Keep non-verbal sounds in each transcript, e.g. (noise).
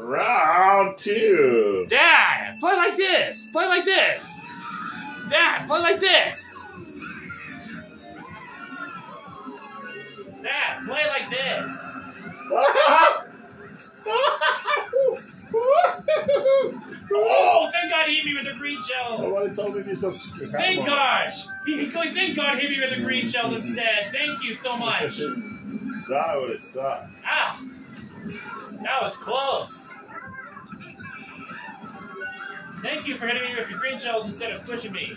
Round two. Dad, play like this. Play like this. Dad, play like this. Dad, play like this. Oh, thank God he hit me with a green shell. Nobody told me you're Thank God. He, he, thank God hit me with a green shell instead. Thank you so much. (laughs) that would have sucked. Ah, that was close. Thank you for hitting me with your green shells instead of pushing me.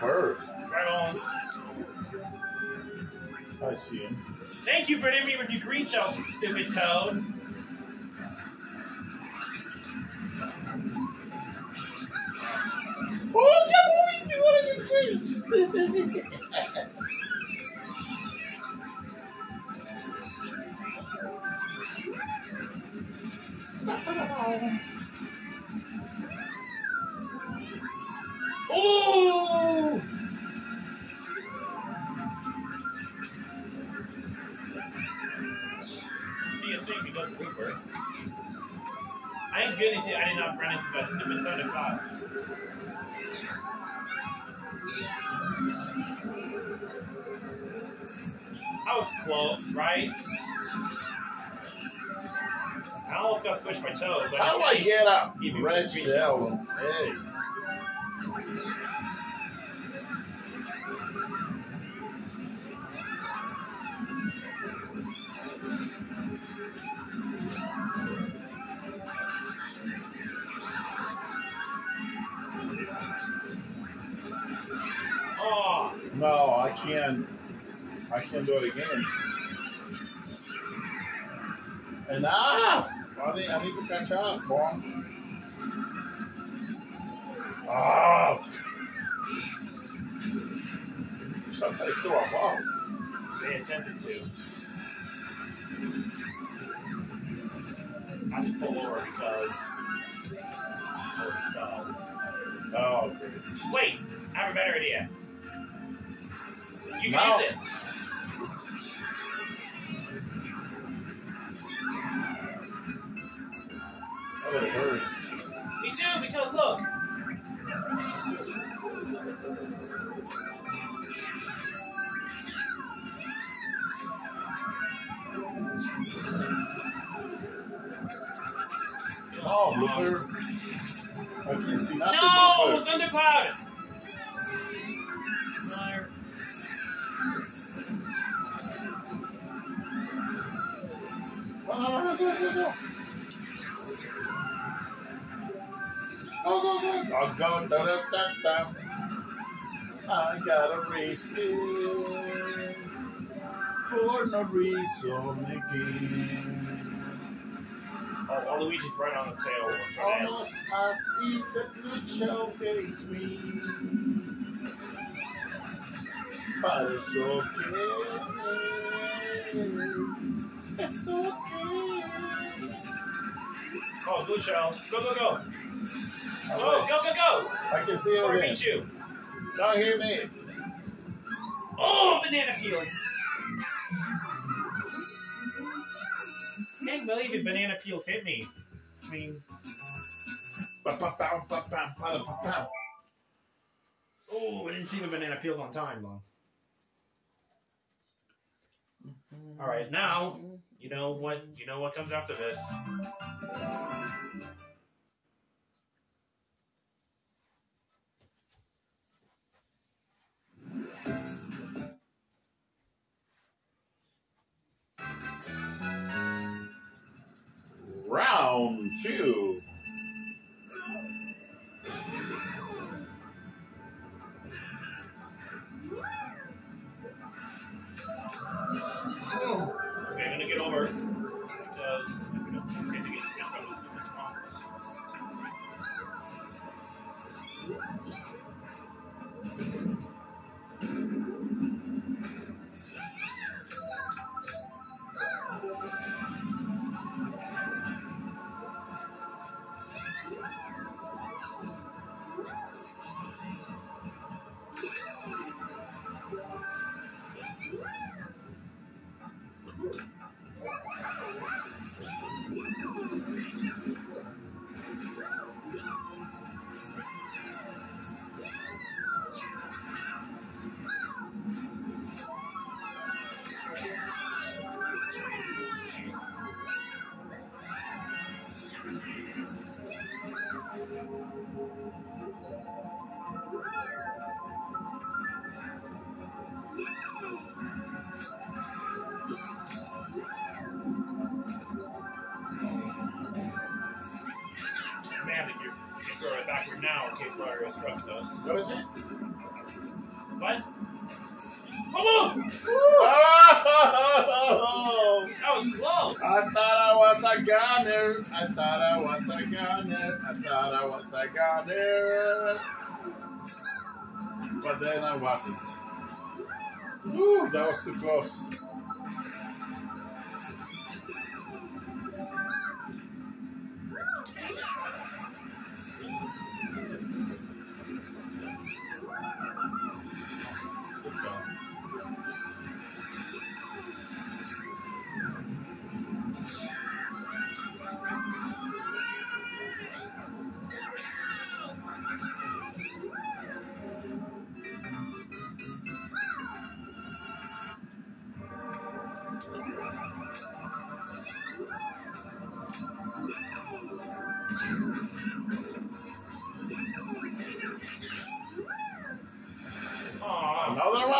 It's. Right on. I see him. Thank you for hitting me with your green shells, you stupid toad. Oh, yeah, boy, you want to get (laughs) See you soon because I am good I did not run into that stupid thunder cloud. I was close, right? I almost got squished my toe, but How do I get up? Red shell? Hey. No, I can't. I can't do it again. And ah, I need, I need to catch up, boy. Ah. Somebody threw a ball. they attempted to. I had to pull over because. Oh, no. Oh, great. Wait, I have a better idea. You can No. use it. Oh, it. Me too, because look. Oh, Luther. I can't see nothing. No, but Thundercloud. Go, go, go. Go, go, da, da, da, da. I gotta race it for no reason again. Oh, oh, Luigi's right on the tail. Almost as if the shell hates me. But it's okay. Oh, blue shell. Go, go, go. Go, go, go, go. I can see I it you. Don't hear me. Oh, banana peels. Can't believe it, banana peels hit me. I mean, oh, I didn't see the banana peels on time, though. All right, now you know what you know what comes after this. Round two. What it? What? Oh, that was close. I thought I was a gunner. I thought I was a gunner. I thought I was a gunner. But then I wasn't. Woo, that was too close. Another one.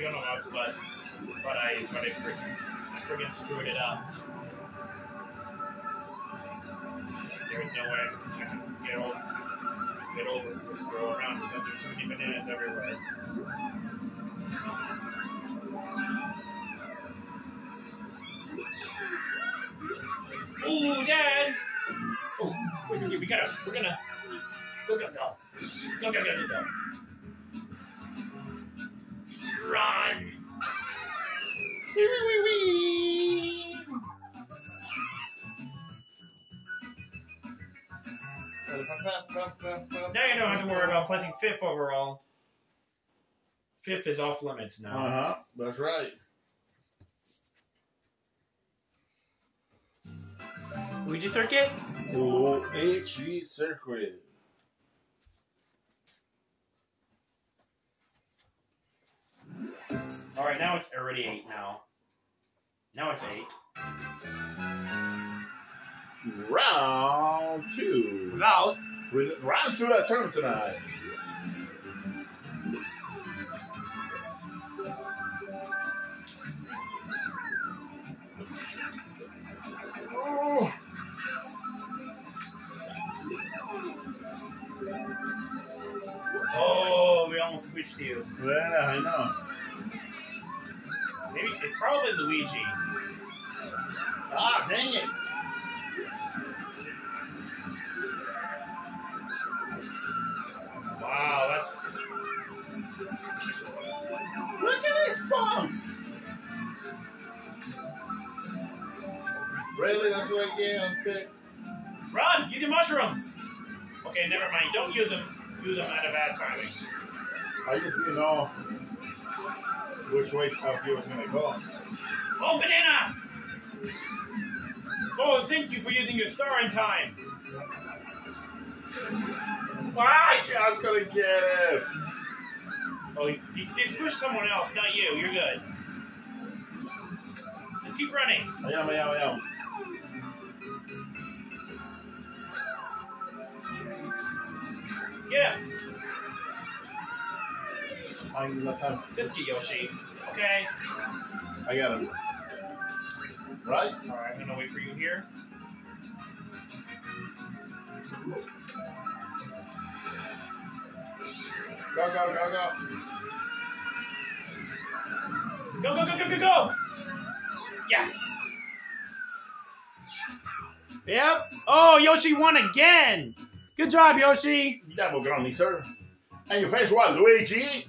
Going around the box, but but I but I freaking I freaking screwed it up. There's no way I can get over get over go around because there's too many bananas everywhere. Ooh, Dad! Oh, we gotta, we're gonna go, go, go, go, go, go, go, go. Run! Wee, wee, wee, wee. Now you don't have to worry about placing fifth overall. Fifth is off limits now. Uh huh. That's right. Luigi Circuit? Luigi Circuit. Alright, now it's already eight now. Now it's eight. Round two. Without. With round two of that tournament tonight. Oh, Oh, we almost switched you. yeah, I know. Probably Luigi. Ah, dang it. Wow, that's Look at these bumps. Really? That's what I get on six? Run! Use your mushrooms! Okay, never mind. Don't use them. Use them at a bad timing. I just didn't know which way Top Gear was going to go. Oh, banana! Oh, thank you for using your star in time. I can't gonna get it. Oh, you, you squish someone else, not you. You're good. Just keep running. I am, I am, I am. I ain't got time. Just get Yoshi. Okay. I got him. Right? Alright, I'm gonna wait for you here. Go, go, go, go. Go, go, go, go, go, go! Yes! Yep. Oh, Yoshi won again! Good job, Yoshi! Double grummy, sir. And your face was Luigi.